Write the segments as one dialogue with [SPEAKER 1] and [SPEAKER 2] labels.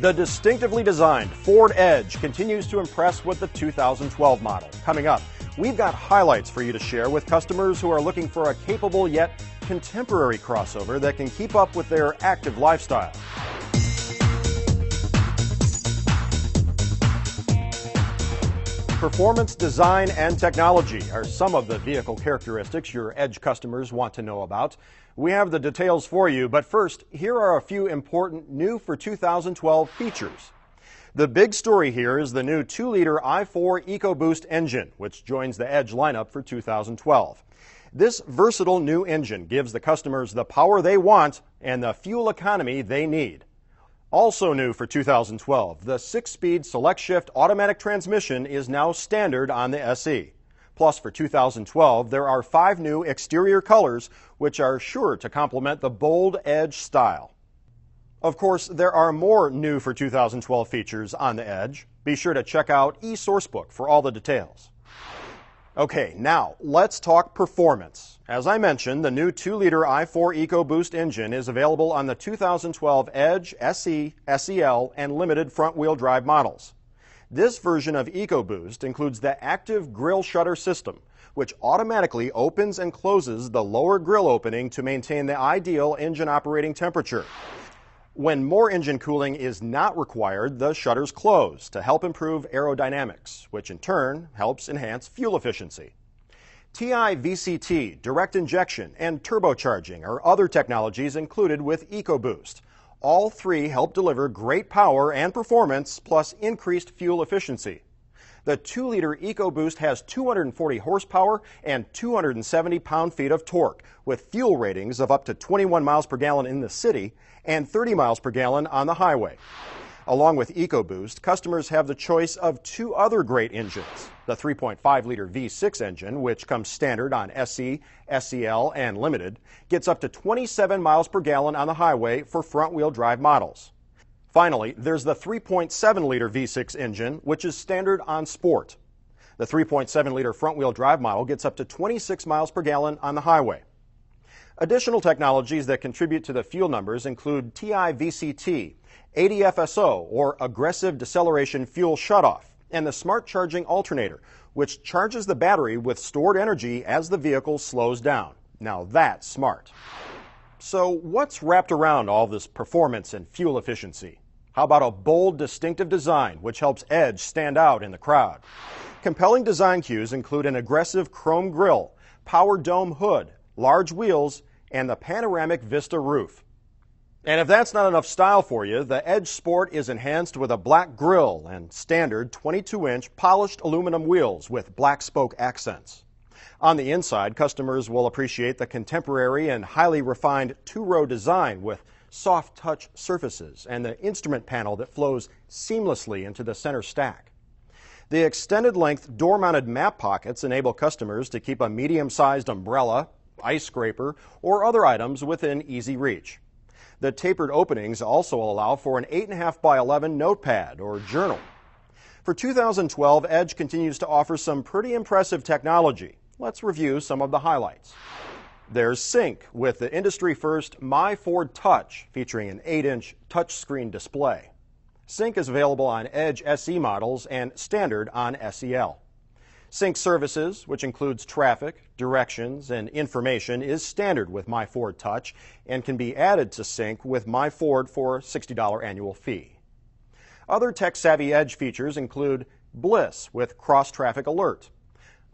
[SPEAKER 1] The distinctively designed Ford Edge continues to impress with the 2012 model. Coming up, we've got highlights for you to share with customers who are looking for a capable yet contemporary crossover that can keep up with their active lifestyle. Performance, design, and technology are some of the vehicle characteristics your Edge customers want to know about. We have the details for you, but first, here are a few important new for 2012 features. The big story here is the new 2-liter i4 EcoBoost engine, which joins the Edge lineup for 2012. This versatile new engine gives the customers the power they want and the fuel economy they need. Also new for 2012, the six-speed select shift automatic transmission is now standard on the SE. Plus, for 2012, there are five new exterior colors which are sure to complement the bold Edge style. Of course, there are more new for 2012 features on the Edge. Be sure to check out eSourcebook for all the details. Okay, now let's talk performance. As I mentioned, the new 2-liter i4 EcoBoost engine is available on the 2012 Edge, SE, SEL, and limited front-wheel drive models. This version of EcoBoost includes the active grille shutter system, which automatically opens and closes the lower grille opening to maintain the ideal engine operating temperature. When more engine cooling is not required, the shutters close to help improve aerodynamics, which in turn helps enhance fuel efficiency. TI VCT, direct injection, and turbocharging are other technologies included with EcoBoost. All three help deliver great power and performance, plus increased fuel efficiency. The 2 liter EcoBoost has 240 horsepower and 270 pound feet of torque, with fuel ratings of up to 21 miles per gallon in the city and 30 miles per gallon on the highway. Along with EcoBoost, customers have the choice of two other great engines. The 3.5 liter V6 engine, which comes standard on SE, SEL, and Limited, gets up to 27 miles per gallon on the highway for front wheel drive models. Finally, there's the 3.7 liter V6 engine, which is standard on Sport. The 3.7 liter front wheel drive model gets up to 26 miles per gallon on the highway. Additional technologies that contribute to the fuel numbers include TI VCT, ADFSO, or Aggressive Deceleration Fuel Shutoff, and the Smart Charging Alternator, which charges the battery with stored energy as the vehicle slows down. Now that's smart. So, what's wrapped around all this performance and fuel efficiency? How about a bold, distinctive design which helps Edge stand out in the crowd? Compelling design cues include an aggressive chrome grille, power dome hood, large wheels, and the panoramic Vista roof. And if that's not enough style for you, the Edge Sport is enhanced with a black grille and standard 22 inch polished aluminum wheels with black spoke accents. On the inside, customers will appreciate the contemporary and highly refined two row design with soft touch surfaces and the instrument panel that flows seamlessly into the center stack. The extended length door mounted map pockets enable customers to keep a medium sized umbrella, ice scraper, or other items within easy reach. The tapered openings also allow for an 8.5 by 11 notepad or journal. For 2012, Edge continues to offer some pretty impressive technology. Let's review some of the highlights. There's Sync with the industry first My Ford Touch featuring an 8 inch touchscreen display. Sync is available on Edge SE models and standard on SEL. Sync services, which includes traffic, directions, and information, is standard with My Ford Touch and can be added to Sync with My Ford for $60 annual fee. Other tech savvy Edge features include BLIS with cross traffic alert,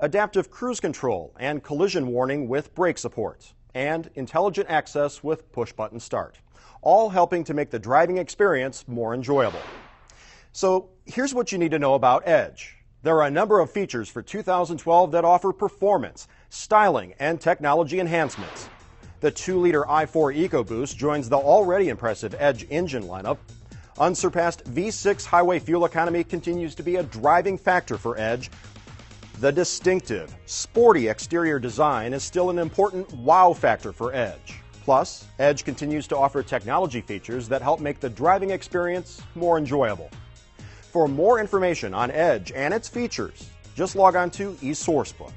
[SPEAKER 1] adaptive cruise control and collision warning with brake support, and intelligent access with push button start, all helping to make the driving experience more enjoyable. So here's what you need to know about Edge. There are a number of features for 2012 that offer performance, styling, and technology enhancements. The 2 liter i4 EcoBoost joins the already impressive Edge engine lineup. Unsurpassed V6 highway fuel economy continues to be a driving factor for Edge, the distinctive, sporty exterior design is still an important wow factor for Edge. Plus, Edge continues to offer technology features that help make the driving experience more enjoyable. For more information on Edge and its features, just log on to eSourcebook.